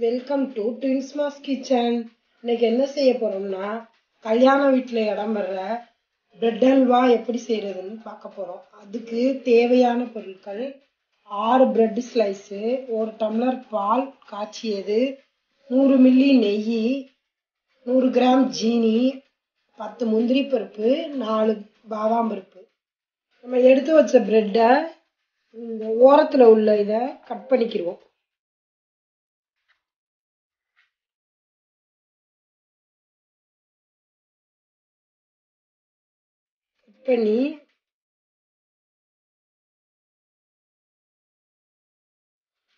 Welcome to twins mass kitchen இன்னைக்கு என்ன செய்ய போறோம்னா கல்யாண வீட்டில் இடம்பெற பிரெட் அல்வா எப்படி செய்யறதுன்னு பார்க்க போறோம். அதுக்கு தேவையான பொருட்கள் ஆறு பிரெட் ஸ்லைஸு ஒரு டம்ளர் பால் காய்ச்சியது நூறு மில்லி நெய் நூறு கிராம் ஜீனி பத்து முந்திரி பருப்பு நாலு பாதாம் பருப்பு. நம்ம எடுத்து வச்ச பிரெட்டை இந்த ஓரத்தில் உள்ள இதை கட் பண்ணிக்கிடுவோம் பண்ணி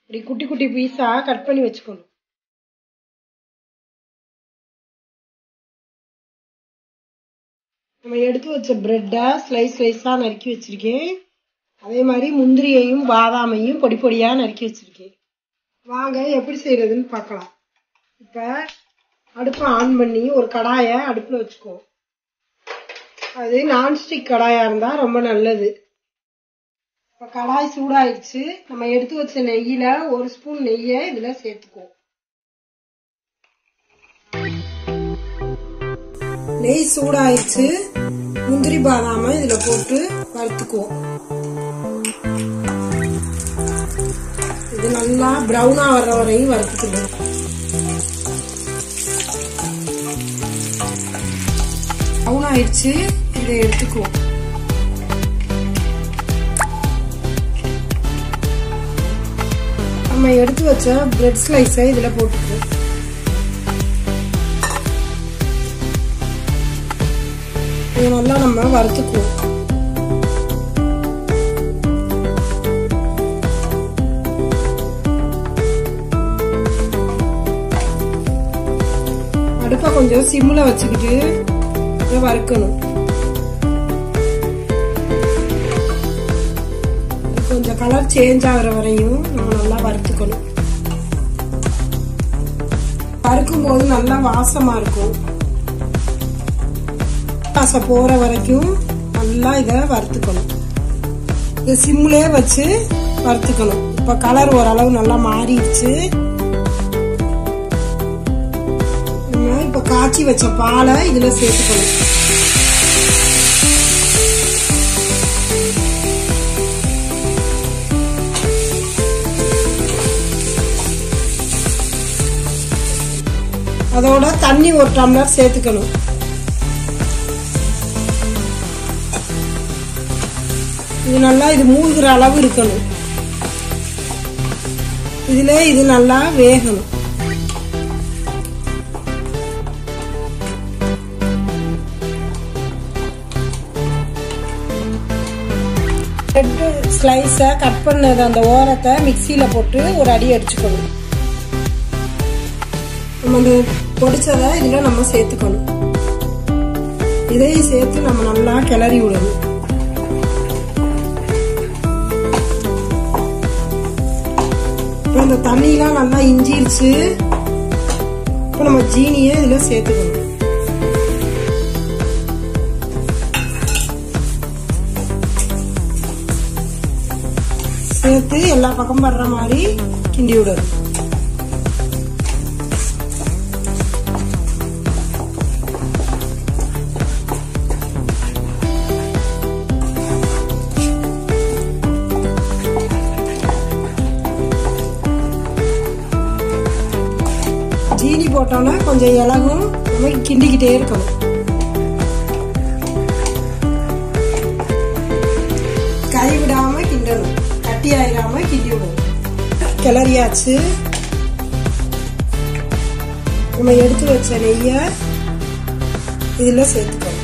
இப்படி குட்டி குட்டி பீஸா கட் பண்ணி வச்சுக்கணும். நம்ம எடுத்து வச்ச பிரெட்டை ஸ்லைஸ் ஸ்லைஸாக நறுக்கி வச்சிருக்கேன். அதே மாதிரி முந்திரியையும் பாதாமையும் பொடி பொடியாக நறுக்கி வச்சிருக்கேன். வாங்க எப்படி செய்யறதுன்னு பார்க்கலாம். இப்போ அடுப்பை ஆன் பண்ணி ஒரு கடாயை அடுப்பில் வச்சுக்குவோம். அது நான்ஸ்டிக் கடாயாக இருந்தால் ரொம்ப நல்லது. இப்போ கடாய் சூடாயிடுச்சு. நம்ம எடுத்து வச்ச நெய்யில் ஒரு ஸ்பூன் நெய்யை இதில் சேர்த்துக்குவோம். நெய் சூடாயிடுச்சு. முந்திரி பாதாம இதில் போட்டு வறுத்துக்குவோம். இது நல்லா ப்ரௌனா வர்ற வரையும் வறுத்துக்கணும் ப்ரௌன் ஆயிடுச்சு. இதை எடுத்துக்குவோம் நம்ம எடுத்து வச்ச பிரெட் ஸ்லைஸை இதில் போட்டுக்குவோம் இது நல்லா நம்ம வறுத்துக்குவோம் அடுப்பை கொஞ்சம் சிம்மில் வச்சுக்கிட்டு வறுக்கணும். கொஞ்சம் கலர் சேஞ்ச் ஆகிற வரையும் நம்ம நல்லா வறுத்துக்கணும். வறுக்கும் போது நல்லா வாசமா இருக்கும். வாசம் போற வரைக்கும் நல்லா இதை வறுத்துக்கணும். இதை சிம்லே வச்சு வறுத்துக்கணும். இப்போ கலர் ஓரளவு நல்லா மாறிடுச்சு. நம்ம இப்போ காய்ச்சி வச்ச பாலை இதில் சேர்த்துக்கணும். அதோட தண்ணி ஒரு டம்ளர் சேர்த்துக்கணும். இது நல்லா இது மூழ்கிற அளவு இருக்கணும். இதுல இது நல்லா வேகணும். பிரெட் ஸ்லைஸை கட் பண்ணது அந்த ஓரத்தை மிக்சியில் போட்டு ஒரு அடி அடிச்சுக்கணும். நம்ம அந்த பொடிச்சதை இதில் நம்ம சேர்த்துக்கணும். இதையும் சேர்த்து நம்ம நல்லா கிளறி விடணும். இப்போ இந்த தண்ணியெலாம் நல்லா இஞ்சிருச்சு. இப்போ நம்ம ஜீனியை இதில் சேர்த்துக்கணும். சேர்த்து எல்லா பக்கம் வர்ற மாதிரி கிண்டி விடணும். தீனி போட்டோன்னா கொஞ்சம் இலவும் நம்ம கிண்டிக்கிட்டே இருக்கணும். கை விடாம கிண்டணும். கட்டி ஆயிடாம கிண்டிவிடணும் கிளறியாச்சு. நம்ம எடுத்து வச்ச நெய்ய இதில் சேர்த்துக்கணும்.